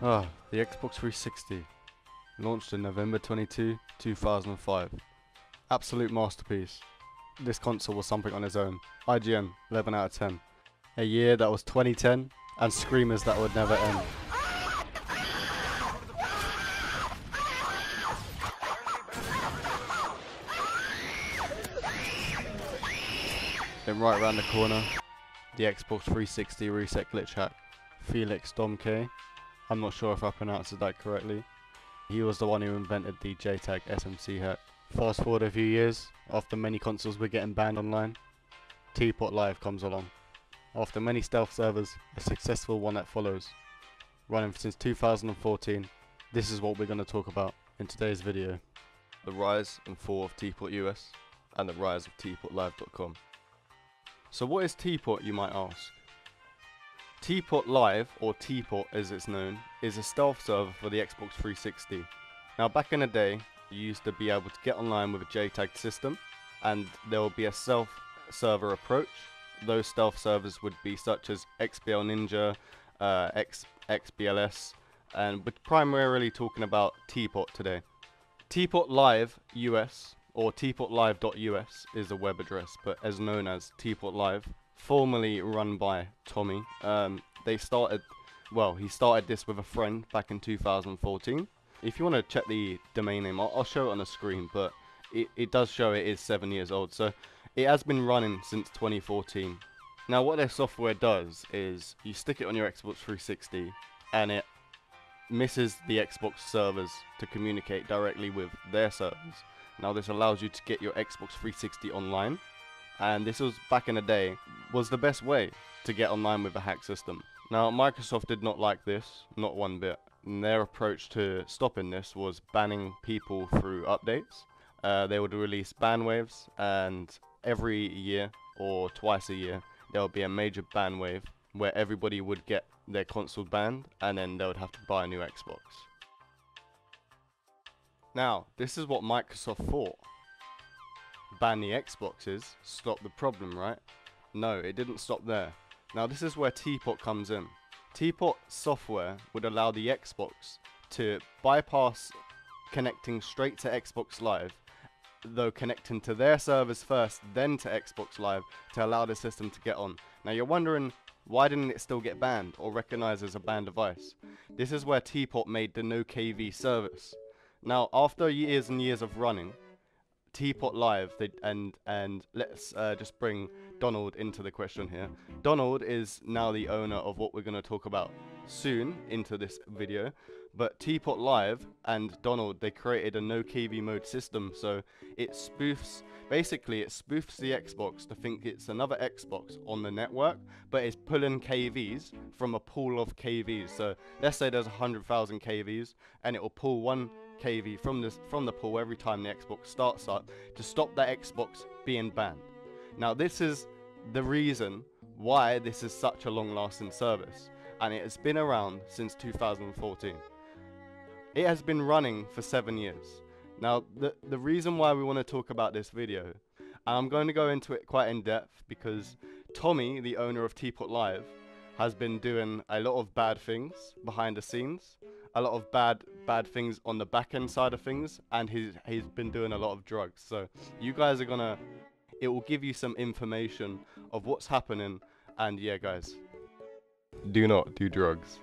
Ah, the Xbox 360. Launched in November 22, 2005. Absolute masterpiece. This console was something on its own. IGN, 11 out of 10. A year that was 2010, and screamers that would never end. Then right around the corner, the Xbox 360 reset glitch hack. Felix Domke. I'm not sure if I pronounced that correctly. He was the one who invented the JTAG SMC hack. Fast forward a few years, after many consoles were getting banned online, Teapot Live comes along. After many stealth servers, a successful one that follows. Running since 2014, this is what we're going to talk about in today's video. The rise and fall of Teapot US and the rise of TeapotLive.com. So what is Teapot you might ask? Teapot Live, or Teapot as it's known, is a stealth server for the Xbox 360. Now back in the day, you used to be able to get online with a JTAG system, and there will be a stealth server approach. Those stealth servers would be such as XBL Ninja, uh, X, XBLS, and we're primarily talking about Teapot today. Teapot Live US, or teapotlive.us is the web address, but as known as Teapot Live, formerly run by Tommy. Um, they started, well, he started this with a friend back in 2014. If you want to check the domain name, I'll, I'll, show it on the screen, but it, it does show it is seven years old. So it has been running since 2014. Now what their software does is you stick it on your Xbox 360 and it misses the Xbox servers to communicate directly with their servers. Now this allows you to get your Xbox 360 online and this was back in the day was the best way to get online with a hack system. Now Microsoft did not like this, not one bit. And their approach to stopping this was banning people through updates. Uh, they would release ban waves and every year or twice a year there would be a major ban wave where everybody would get their console banned and then they would have to buy a new Xbox. Now, this is what Microsoft thought ban the Xboxes, stop the problem, right? No, it didn't stop there. Now this is where Teapot comes in. Teapot software would allow the Xbox to bypass connecting straight to Xbox Live, though connecting to their servers first, then to Xbox Live to allow the system to get on. Now you're wondering, why didn't it still get banned or recognized as a banned device? This is where Teapot made the no KV service. Now, after years and years of running, Teapot Live, they, and and let's uh, just bring Donald into the question here. Donald is now the owner of what we're going to talk about soon into this video. But Teapot Live and Donald, they created a no KV mode system, so it spoofs, basically it spoofs the Xbox to think it's another Xbox on the network, but it's pulling KVs from a pool of KVs. So let's say there's 100,000 KVs, and it will pull one KV from this from the pool every time the Xbox starts up to stop that Xbox being banned. Now this is the reason why this is such a long-lasting service, and it has been around since 2014. It has been running for seven years. Now the the reason why we want to talk about this video, and I'm going to go into it quite in depth because Tommy, the owner of Teapot Live, has been doing a lot of bad things behind the scenes a lot of bad bad things on the back end side of things, and he's he's been doing a lot of drugs. So you guys are gonna, it will give you some information of what's happening, and yeah, guys, do not do drugs.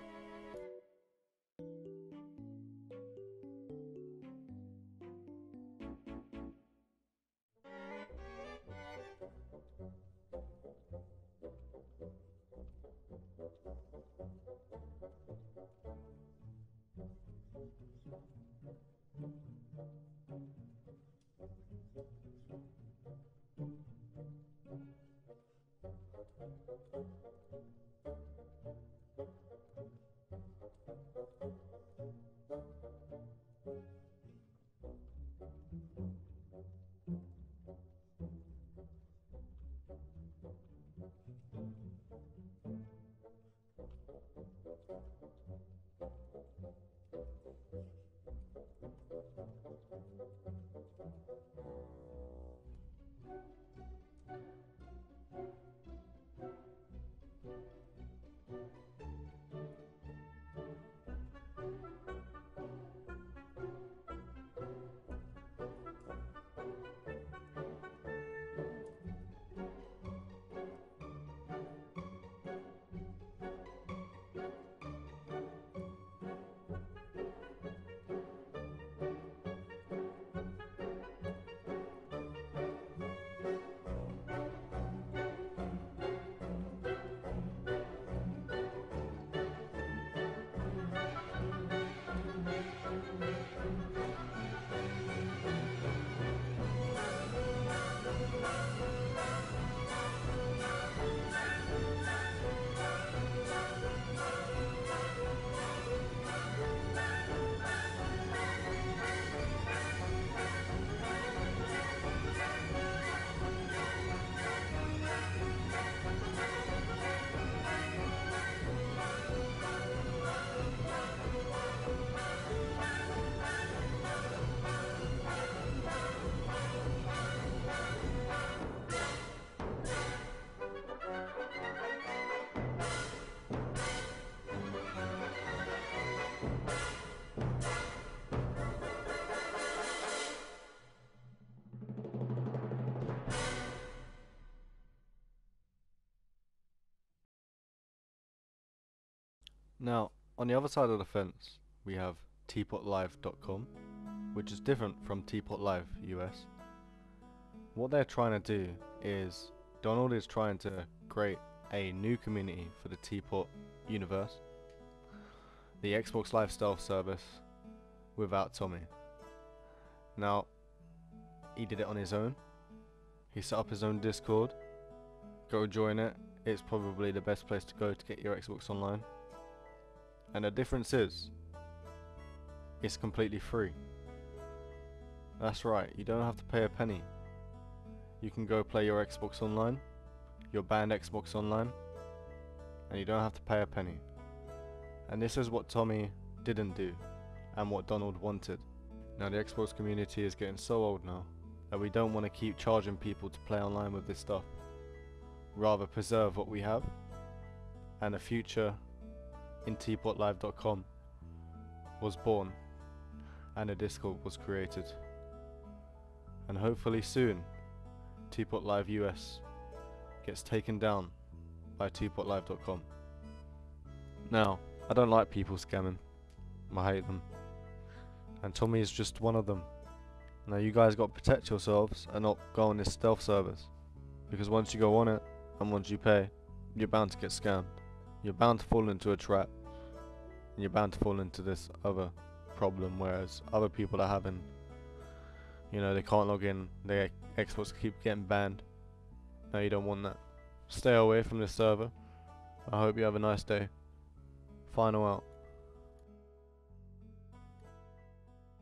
Now, on the other side of the fence, we have teapotlive.com, which is different from Teapot Live US. What they're trying to do is Donald is trying to create a new community for the Teapot universe, the Xbox Live Stealth service, without Tommy. Now, he did it on his own. He set up his own Discord. Go join it. It's probably the best place to go to get your Xbox Online. And the difference is, it's completely free. That's right, you don't have to pay a penny. You can go play your Xbox Online, your banned Xbox Online, and you don't have to pay a penny. And this is what Tommy didn't do, and what Donald wanted. Now the Xbox community is getting so old now, that we don't want to keep charging people to play online with this stuff. Rather preserve what we have, and a future in teapotlive.com was born and a Discord was created. And hopefully soon, Teapot Live US gets taken down by teapotlive.com. Now, I don't like people scamming. I hate them. And Tommy is just one of them. Now you guys got to protect yourselves and not go on this stealth service. Because once you go on it, and once you pay, you're bound to get scammed. You're bound to fall into a trap. And you're bound to fall into this other problem, whereas other people are having, you know, they can't log in, their Xbox keep getting banned. No, you don't want that. Stay away from this server. I hope you have a nice day. Final out.